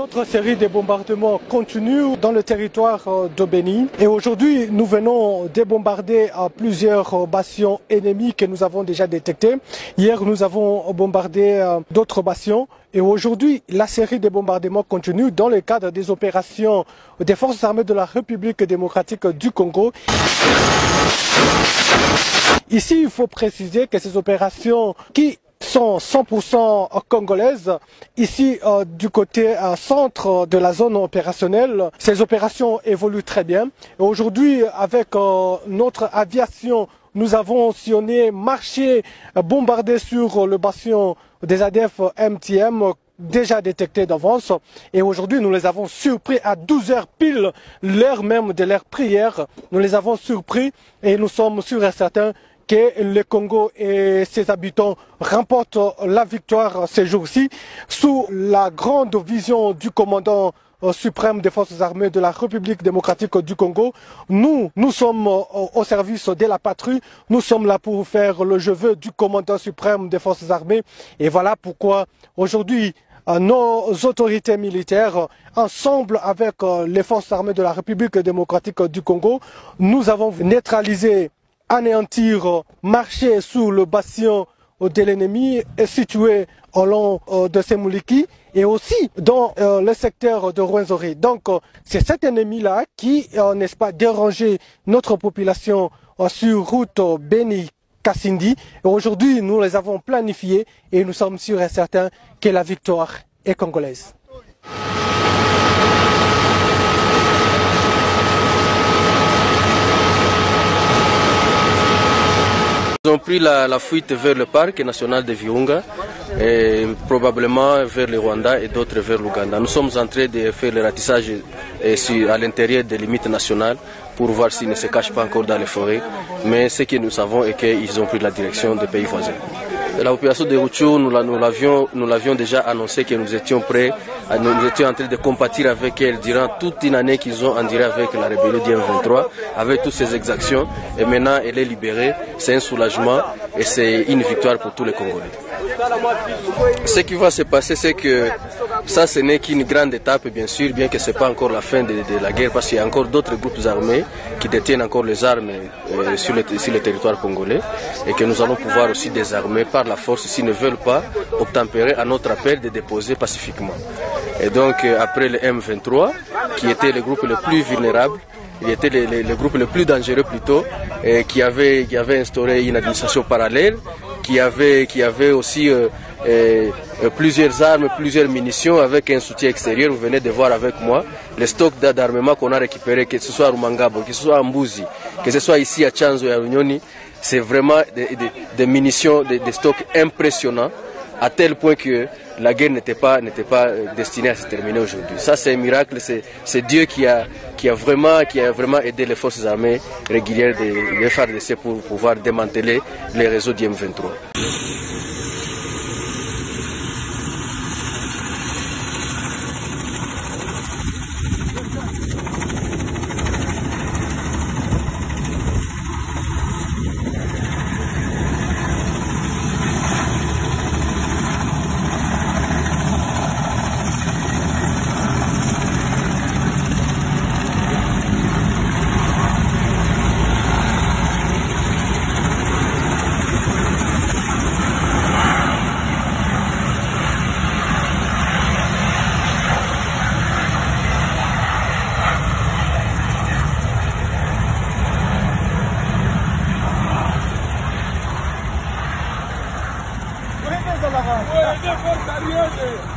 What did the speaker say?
Notre série de bombardements continue dans le territoire de Béni. Et aujourd'hui, nous venons de bombarder plusieurs bastions ennemis que nous avons déjà détectés. Hier, nous avons bombardé d'autres bastions. Et aujourd'hui, la série de bombardements continue dans le cadre des opérations des forces armées de la République démocratique du Congo. Ici, il faut préciser que ces opérations qui sont 100% congolaises. Ici, euh, du côté euh, centre de la zone opérationnelle, ces opérations évoluent très bien. Aujourd'hui, avec euh, notre aviation, nous avons sillonné, marché, bombardé sur le bastion des ADF MTM déjà détectés d'avance et aujourd'hui nous les avons surpris à 12 heures pile l'heure même de leur prière nous les avons surpris et nous sommes sûrs et certains que le Congo et ses habitants remportent la victoire ces jours-ci sous la grande vision du commandant suprême des forces armées de la République démocratique du Congo. Nous, nous sommes au service de la patrie. Nous sommes là pour faire le je veux du commandant suprême des forces armées. Et voilà pourquoi aujourd'hui, nos autorités militaires, ensemble avec les forces armées de la République démocratique du Congo, nous avons neutralisé anéantir, marcher sous le bastion de l'ennemi situé au long de Semouliki et aussi dans le secteur de Rwenzori. Donc c'est cet ennemi-là qui, n'est-ce pas, dérangeait notre population sur route Beni Kassindi. Aujourd'hui, nous les avons planifiés et nous sommes sûrs et certains que la victoire est congolaise. Ils ont pris la, fuite vers le parc national de Virunga, et probablement vers le Rwanda et d'autres vers l'Ouganda. Nous sommes en train de faire le ratissage à l'intérieur des limites nationales pour voir s'ils ne se cachent pas encore dans les forêts. Mais ce que nous savons est qu'ils ont pris la direction des pays voisins. La population de Rouchou, nous l'avions, déjà annoncé que nous étions prêts, nous étions en train de compatir avec elle durant toute une année qu'ils ont enduré avec la rébellion du M23, avec toutes ces exactions. Et maintenant, elle est libérée. C'est un soulagement et c'est une victoire pour tous les Congolais. Ce qui va se passer, c'est que ça, ce n'est qu'une grande étape, bien sûr, bien que ce n'est pas encore la fin de, la guerre, parce qu'il y a encore d'autres groupes armés qui détiennent encore les armes euh, sur, le, territoire congolais et que nous allons pouvoir aussi désarmer par la force s'ils ne veulent pas obtempérer à notre appel de déposer pacifiquement. Et donc, euh, après le M23, qui était le groupe le plus vulnérable, il était le, groupe le plus dangereux plutôt, et qui, avait, instauré une administration parallèle, qui avait, qui avait aussi euh, euh, plusieurs armes, plusieurs munitions avec un soutien extérieur. Vous venez de voir avec moi les stocks d'armement qu'on a récupérés, que ce soit à Rumangabo, que ce soit à Mbuzi, que ce soit ici à Chanzo et à Unioni. C'est vraiment des, munitions, des, stocks impressionnants, à tel point que la guerre n'était pas, pas destinée à se terminer aujourd'hui. Ça, c'est un miracle. C'est Dieu qui a, qui, a vraiment, qui a vraiment aidé les forces armées régulières de, de FARDC pour pouvoir démanteler les réseaux du M23. Good.